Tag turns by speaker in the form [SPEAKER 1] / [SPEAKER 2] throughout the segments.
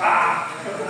[SPEAKER 1] 아!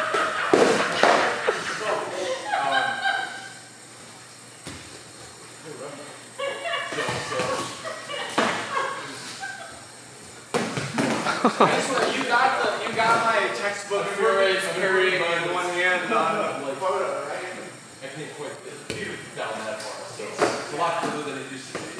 [SPEAKER 2] you got the you got my
[SPEAKER 3] textbook for it carrying in one hand uh, on the photo, right?
[SPEAKER 2] I can't quit down that far, so it's a lot cooler than it used to be.